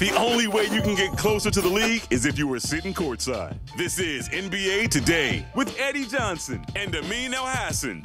The only way you can get closer to the league is if you were sitting courtside. This is NBA Today with Eddie Johnson and Amin Elhassan.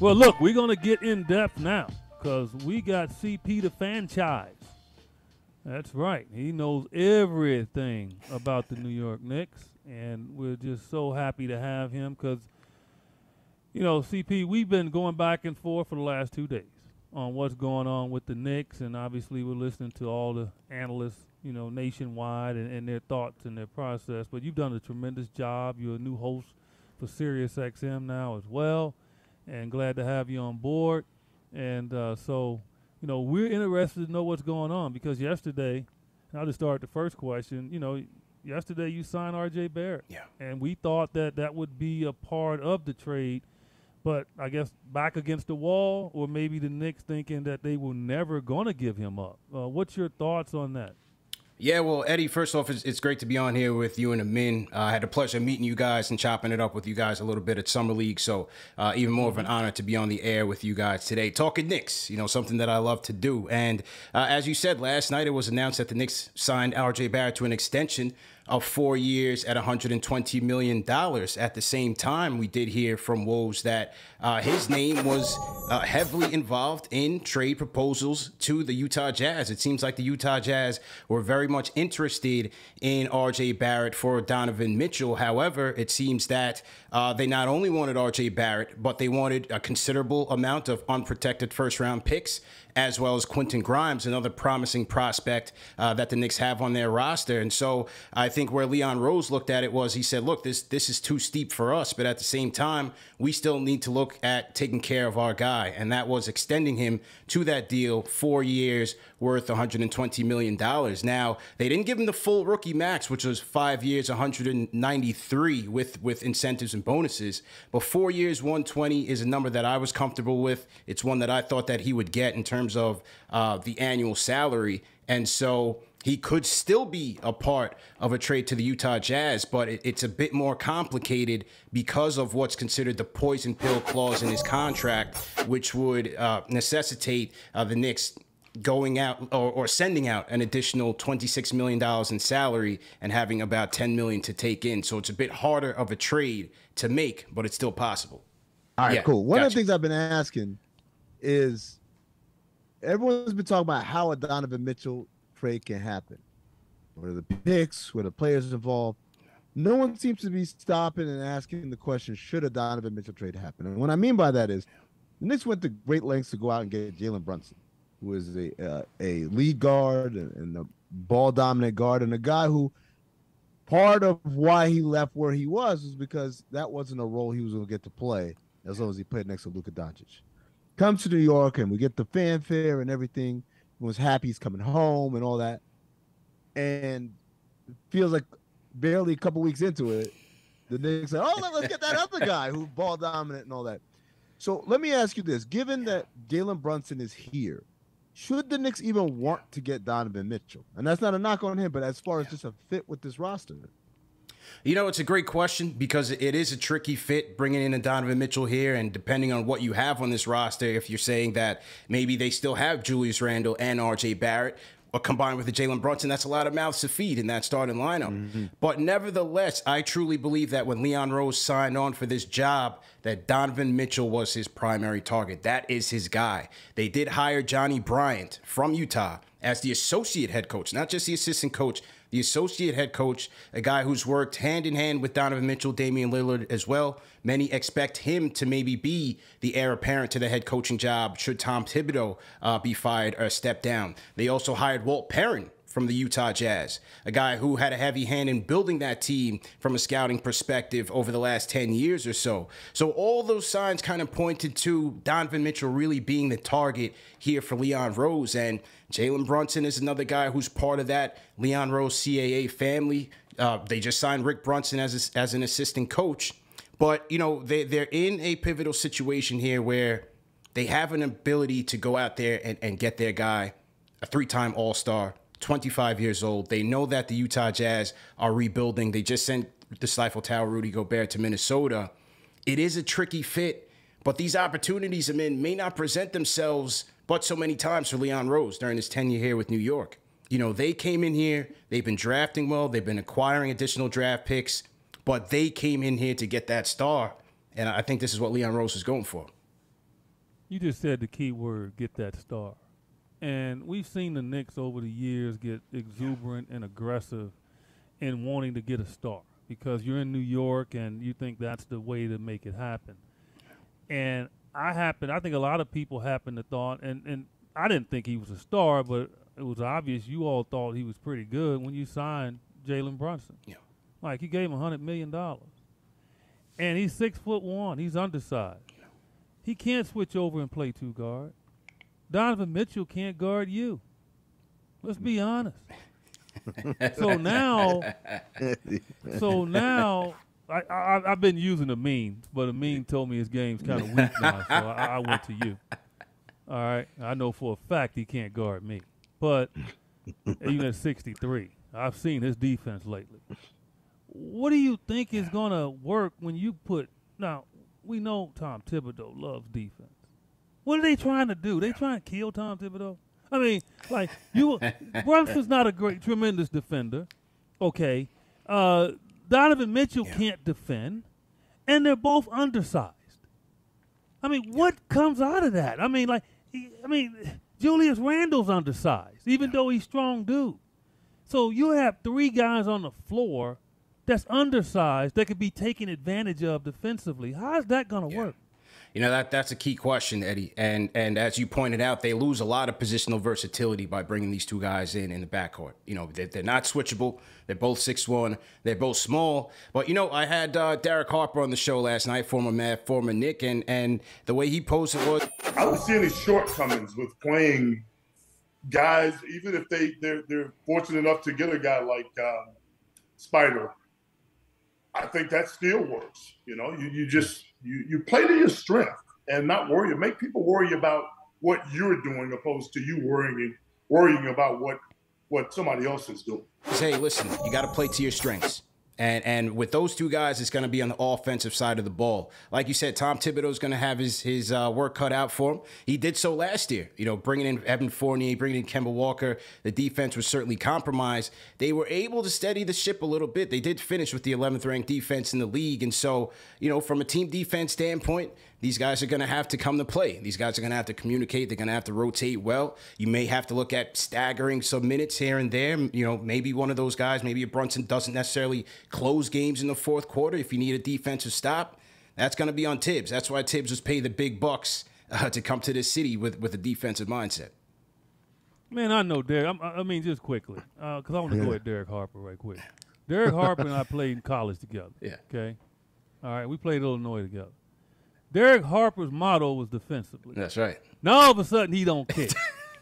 Well, look, we're going to get in depth now because we got CP the franchise. That's right. He knows everything about the New York Knicks, and we're just so happy to have him because, you know, CP, we've been going back and forth for the last two days on what's going on with the Knicks, and obviously we're listening to all the analysts, you know, nationwide and, and their thoughts and their process. But you've done a tremendous job. You're a new host for SiriusXM now as well, and glad to have you on board. And uh, so, you know, we're interested to know what's going on because yesterday, I'll just start the first question. You know, yesterday you signed R.J. Barrett, Yeah. and we thought that that would be a part of the trade but I guess back against the wall, or maybe the Knicks thinking that they were never going to give him up. Uh, what's your thoughts on that? Yeah, well, Eddie, first off, it's, it's great to be on here with you and Amin. Uh, I had the pleasure of meeting you guys and chopping it up with you guys a little bit at Summer League. So, uh, even more of an honor to be on the air with you guys today. Talking Knicks, you know, something that I love to do. And uh, as you said, last night it was announced that the Knicks signed RJ Barrett to an extension of four years at $120 million. At the same time, we did hear from Woj that uh, his name was uh, heavily involved in trade proposals to the Utah Jazz. It seems like the Utah Jazz were very much interested in RJ Barrett for Donovan Mitchell. However, it seems that uh, they not only wanted RJ Barrett, but they wanted a considerable amount of unprotected first round picks as well as Quentin Grimes, another promising prospect uh, that the Knicks have on their roster. And so I think where Leon Rose looked at it was he said, look, this this is too steep for us, but at the same time, we still need to look at taking care of our guy. And that was extending him to that deal, four years worth $120 million. Now, they didn't give him the full rookie max, which was five years, 193 with, with incentives and bonuses. But four years, 120 is a number that I was comfortable with. It's one that I thought that he would get in terms of uh, the annual salary. And so he could still be a part of a trade to the Utah Jazz, but it, it's a bit more complicated because of what's considered the poison pill clause in his contract, which would uh, necessitate uh, the Knicks going out or, or, sending out an additional $26 million in salary and having about 10 million to take in. So it's a bit harder of a trade to make, but it's still possible. All right, Yeah, cool. One of the things I've been asking is everyone's been talking about how a Donovan Mitchell trade can happen. What are the picks? What are the players involved? No one seems to be stopping and asking the question, should a Donovan Mitchell trade happen? And what I mean by that is the Knicks went to great lengths to go out and get Jalen Brunson, who is a uh, a lead guard and, and a ball dominant guard, and a guy who part of why he left where he was was because that wasn't a role he was going to get to play as long as he played next to Luka Doncic. Comes to New York and we get the fanfare and everything. Was happy he's coming home and all that, and feels like barely a couple weeks into it, the Knicks say, "Oh, let- let's get that other guy who ball dominant and all that." So let me ask you this: Given that Jalen Brunson is here, should the Knicks even want to get Donovan Mitchell? And that's not a knock on him, but as far as just a fit with this roster, You know, it's a great question because it is a tricky fit bringing in a Donovan Mitchell here. And depending on what you have on this roster, if you're saying that maybe they still have Julius Randle and RJ Barrett, or combined with the Jalen Brunson, that's a lot of mouths to feed in that starting lineup. Mm-hmm. But nevertheless, I truly believe that when Leon Rose signed on for this job, that Donovan Mitchell was his primary target. That is his guy. They did hire Johnny Bryant from Utah as the associate head coach, not just the assistant coach, the associate head coach, a guy who's worked hand in hand with Donovan Mitchell, Damian Lillard as well. Many expect him to maybe be the heir apparent to the head coaching job should Tom Thibodeau uh, be fired or step down. They also hired Walt Perrin from the Utah Jazz, a guy who had a heavy hand in building that team from a scouting perspective over the last 10 years or so. So all those signs kind of pointed to Donovan Mitchell really being the target here for Leon Rose. And Jalen Brunson is another guy who's part of that Leon Rose CAA family. Uh, they just signed Rick Brunson as, a, as an assistant coach. But, you know, they, they're in a pivotal situation here where they have an ability to go out there and, and get their guy, a three time All Star, 25 years old. They know that the Utah Jazz are rebuilding. They just sent the Stifle Tower Rudy Gobert to Minnesota. It is a tricky fit, but these opportunities, I mean, may not present themselves but so many times for Leon Rose during his tenure here with New York. You know, they came in here, they've been drafting well, they've been acquiring additional draft picks, but they came in here to get that star. And I think this is what Leon Rose is going for. You just said the key word, get that star. And we've seen the Knicks over the years get exuberant and aggressive in wanting to get a star because you're in New York and you think that's the way to make it happen. And I happen, I think a lot of people happen to thought, and, and I didn't think he was a star, but it was obvious you all thought he was pretty good when you signed Jalen Brunson. Yeah. Like you gave him $100 million. And he's six foot one, he's undersized. He can't switch over and play two guard. Donovan Mitchell can't guard you. Let's be honest. so now, so now, I, I I've been using a meme, but a meme told me his game's kind of weak now, so I, I went to you. All right, I know for a fact he can't guard me, but even at 63, I've seen his defense lately. What do you think is gonna work when you put now? We know Tom Thibodeau loves defense. What are they trying to do? They trying to kill Tom Thibodeau? I mean, like you, Brunson's not a great, tremendous defender. Okay, uh, Donovan Mitchell can't defend, and they're both undersized. I mean, what comes out of that? I mean, like, I mean, Julius Randle's undersized, even though he's strong dude. So you have three guys on the floor that's undersized that could be taken advantage of defensively. How's that going to work? You know that that's a key question, Eddie. And and as you pointed out, they lose a lot of positional versatility by bringing these two guys in in the backcourt. You know they're, they're not switchable. They're both six one. They're both small. But you know I had uh, Derek Harper on the show last night, former Matt, former Knick, and and the way he posed it was I don't see any shortcomings with playing guys, even if they they're they're fortunate enough to get a guy like um, Spida. I think that still works. You know, you, you just you you play to your strength and not worry. Make people worry about what you're doing opposed to you worrying worrying about what what somebody else is doing. hey, listen, you got to play to your strengths. And and with those two guys, it's going to be on the offensive side of the ball. Like you said, Tom Thibodeau is going to have his his uh, work cut out for him. He did so last year. You know, bringing in Evan Fournier, bringing in Kemba Walker. The defense was certainly compromised. They were able to steady the ship a little bit. They did finish with the 11th ranked defense in the league. And so, you know, from a team defense standpoint, these guys are going to have to come to play. These guys are going to have to communicate. They're going to have to rotate well. You may have to look at staggering some minutes here and there. You know, maybe one of those guys, maybe a Brunson doesn't necessarily close games in the fourth quarter. If you need a defensive stop, that's going to be on Thibs. That's why Thibs was paid the big bucks uh, to come to this city with with a defensive mindset. Man, I know Derek. I'm, I I mean, just quickly, because I want to go at Derek Harper right quick. Derek Harper and I played in college together. Yeah. Okay. All right. We played Illinois together. Derek Harper's motto was defensively. That's right. Now all of a sudden he don't kick.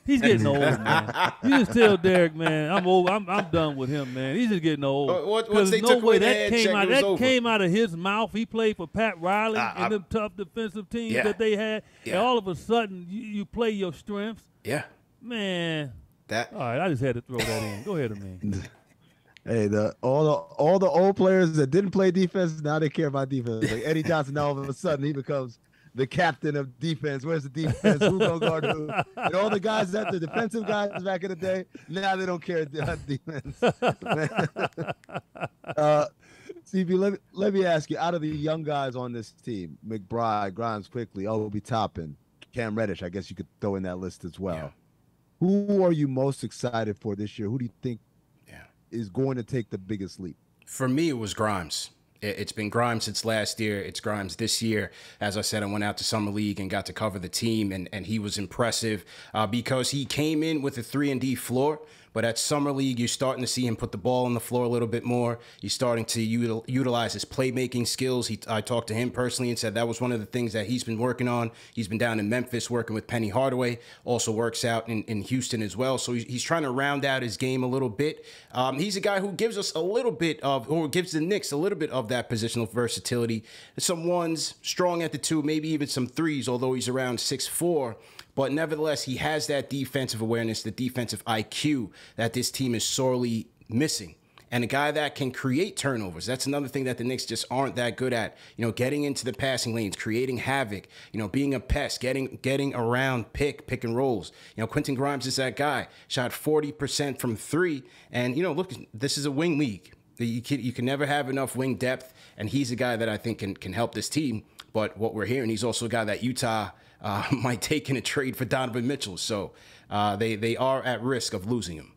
He's getting old, man. You just tell Derek, man, I'm old. I'm, I'm done with him, man. He's just getting old. What- what- 'Cause no took way that came out. That over. came out of his mouth. He played for Pat Riley I- and I- them tough defensive teams Yeah. that they had. And Yeah. all of a sudden you, you play your strengths, Yeah. man. That. All right, I just had to throw that in. Go ahead, man. Hey, the all the all the old players that didn't play defense now they care about defense. Like Eddie Johnson, now all of a sudden he becomes the captain of defense. Where's the defense? Who gonna guard who? And all the guys that the defensive guys back in the day, now they don't care about defense. uh, CP, let me, let me ask you: out of the young guys on this team, McBride, Grimes, Quickley, Obi Toppin, Cam Reddish, I guess you could throw in that list as well. Yeah. Who are you most excited for this year? Who do you think. Is going to take the biggest leap? For me, it was Grimes. It- It's been Grimes since last year. It's Grimes this year. As I said, I went out to summer league and got to cover the team, and, and he was impressive uh, because he came in with a three and D floor. But at summer league, you're starting to see him put the ball on the floor a little bit more. You're starting to util- utilize his playmaking skills. He, I talked to him personally and said that was one of the things that he's been working on. He's been down in Memphis working with Penny Hardaway. Also works out in, in Houston as well. So he's, he's trying to round out his game a little bit. Um, he's a guy who gives us a little bit of, or gives the Knicks a little bit of that positional versatility. Some ones, strong at the two, maybe even some threes, although he's around six four. But nevertheless, he has that defensive awareness, the defensive IQ that this team is sorely missing. and a guy that can create turnovers. That's another thing that the Knicks just aren't that good at. You know, getting into the passing lanes, creating havoc. You know, being a pest, getting getting around pick pick and rolls. You know, Quentin Grimes is that guy. Shot forty percent from three, and you know, look, this is a wing league. You can, you can never have enough wing depth, and he's a guy that I think can can help this team. But what we're hearing, he's also a guy that Utah uh, might take in a trade for Donovan Mitchell. So uh, they they are at risk of losing him.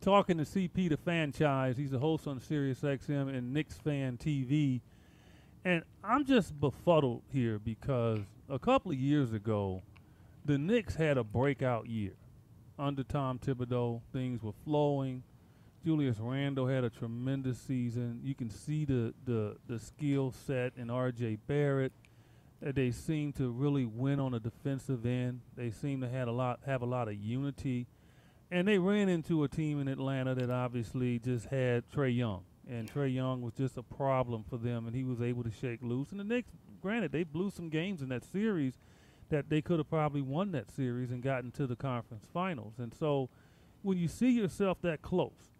Talking to CP the franchise, he's a host on Sirius XM and Knicks Fan TV, and I'm just befuddled here because a couple of years ago, the Knicks had a breakout year under Tom Thibodeau. Things were flowing. Julius Randle had a tremendous season. You can see the the the skill set in R.J. Barrett. Uh, they seem to really win on the defensive end. They seem to have a lot have a lot of unity, and they ran into a team in Atlanta that obviously just had Trae Young, and Trae Young was just a problem for them, and he was able to shake loose. And the Knicks, granted, they blew some games in that series that they could have probably won that series and gotten to the conference finals. And so, when you see yourself that close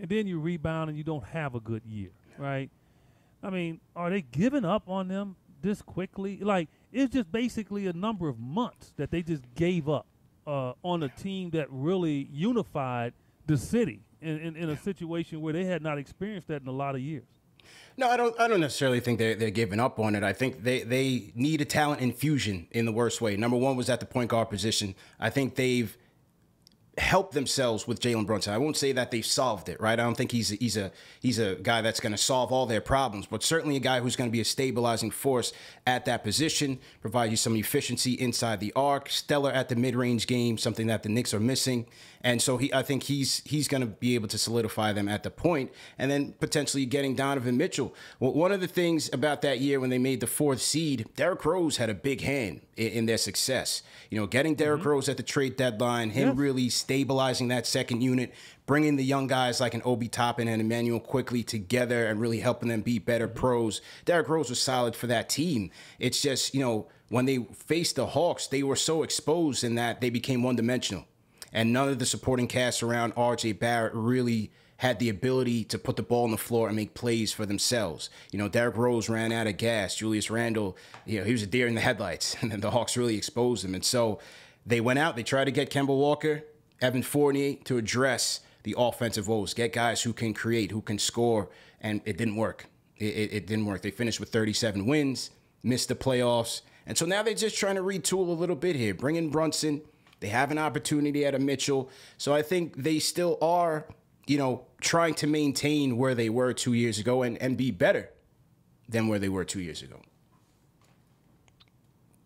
and then you rebound and you don't have a good year, right? I mean, are they giving up on them this quickly? Like, it's just basically a number of months that they just gave up uh, on a team that really unified the city in, in, in, a situation where they had not experienced that in a lot of years. No, I don't. I don't necessarily think they're, they're giving up on it. I think they, they need a talent infusion in the worst way. Number one was at the point guard position. I think they've help themselves with Jalen Brunson. I won't say that they've solved it, right? I don't think he's a, he's a he's a guy that's going to solve all their problems, but certainly a guy who's going to be a stabilizing force at that position, provide you some efficiency inside the arc, stellar at the mid-range game, something that the Knicks are missing. And so he, I think he's he's going to be able to solidify them at the point, and then potentially getting Donovan Mitchell. Well, one of the things about that year when they made the fourth seed, Derrick Rose had a big hand in, in their success. You know, getting Derrick mm-hmm. Rose at the trade deadline, him yes. really stabilizing that second unit, bringing the young guys like an Obi Toppin and Immanuel Quickley together, and really helping them be better mm-hmm. pros. Derrick Rose was solid for that team. It's just you know when they faced the Hawks, they were so exposed in that they became one dimensional and none of the supporting cast around RJ Barrett really had the ability to put the ball on the floor and make plays for themselves. You know, Derrick Rose ran out of gas. Julius Randle, you know, he was a deer in the headlights, and then the Hawks really exposed him. And so they went out, they tried to get Kemba Walker, Evan Fournier to address the offensive woes, get guys who can create, who can score, and it didn't work. It, it, it didn't work. They finished with 37 wins, missed the playoffs. And so now they're just trying to retool a little bit here, bring in Brunson, they have an opportunity at a Mitchell. So I think they still are, you know, trying to maintain where they were two years ago and, and be better than where they were two years ago.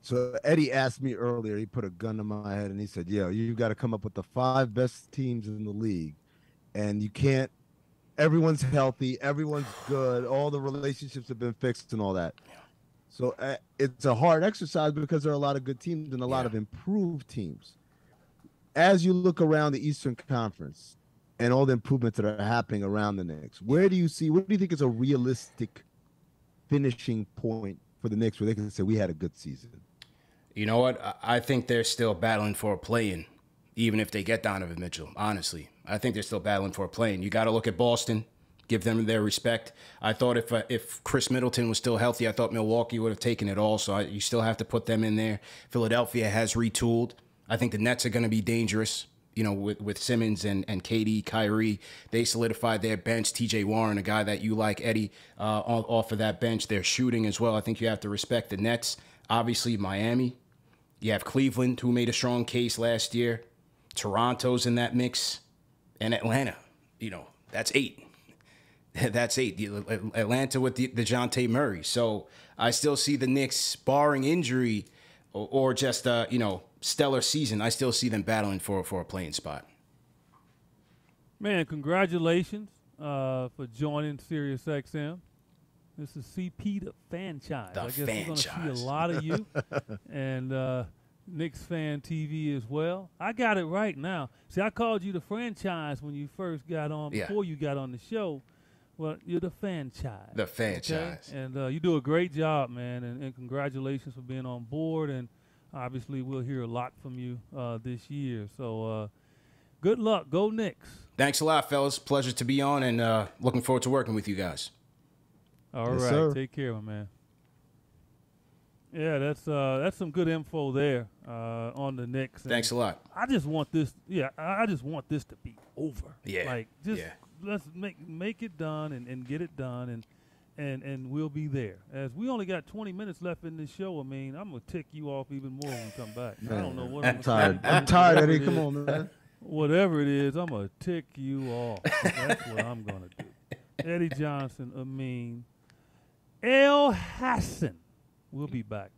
So Eddie asked me earlier, he put a gun to my head and he said, Yeah, you've got to come up with the five best teams in the league. And you can't everyone's healthy, everyone's good, all the relationships have been fixed and all that. So uh, it's a hard exercise because there are a lot of good teams and a lot of improved teams as you look around the Eastern Conference and all the improvements that are happening around the Knicks, where do you see? What do you think is a realistic finishing point for the Knicks where they can say we had a good season? You know what? I think they're still battling for a play-in, even if they get Donovan Mitchell. Honestly, I think they're still battling for a play-in. You got to look at Boston, give them their respect. I thought if uh, if Khris Middleton was still healthy, I thought Milwaukee would have taken it all. So I, you still have to put them in there. Philadelphia has retooled. I think the Nets are going to be dangerous. You know, with, with Simmons and, and KD, Kyrie, they solidified their bench. TJ Warren, a guy that you like, Eddie, uh, off of that bench. They're shooting as well. I think you have to respect the Nets. Obviously, Miami. You have Cleveland, who made a strong case last year. Toronto's in that mix. And Atlanta. You know, that's eight. that's eight. Atlanta with the, the Dejounte Murray. So I still see the Knicks, barring injury or, or just, uh, you know, stellar season, I still see them battling for for a playing spot. Man, congratulations uh, for joining Sirius XM. This is CP the franchise. The I guess franchise. we're going to see a lot of you, and uh, Knicks fan TV as well. I got it right now. See, I called you the franchise when you first got on. Yeah. Before you got on the show, well, you're the franchise. The franchise. Okay? And uh, you do a great job, man. And, and congratulations for being on board and obviously we'll hear a lot from you uh, this year. So uh, good luck. Go Knicks. Thanks a lot, fellas. Pleasure to be on, and uh, looking forward to working with you guys. All right, Yes, sir. take care, my man. Yeah, that's uh, that's some good info there uh, on the Knicks. and Thanks a lot. I just want this. Yeah, I I just want this to be over. Yeah, like just yeah. let's make make it done and, and get it done and and and we'll be there. As we only got 20 minutes left in this show, I mean, I'm gonna tick you off even more when we come back. I don't know what I'm I'm tired. gonna I'm tired, Whatever Eddie. it Come on, man. Whatever it is, I'm gonna tick you off. That's what I'm gonna do. Eddie Johnson, Amin, El Hassan. We'll be back.